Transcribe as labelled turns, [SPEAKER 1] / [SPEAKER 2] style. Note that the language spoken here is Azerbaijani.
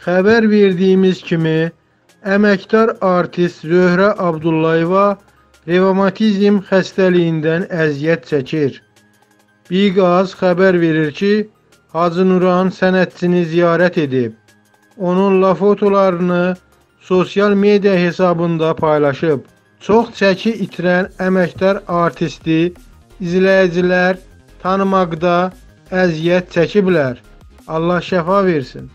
[SPEAKER 1] Xəbər verdiyimiz kimi, əməkdar artist Zöhrə Abdullayeva revmatizm xəstəliyindən əziyyət çəkir. Biqaz xəbər verir ki, Hacı Nuran sənətçini ziyarət edib. Onunla fotolarını sosial media hesabında paylaşıb. Çox çəki itirən əməkdar artisti izləyicilər tanımaqda əziyyət çəkiblər. Allah şəfa versin.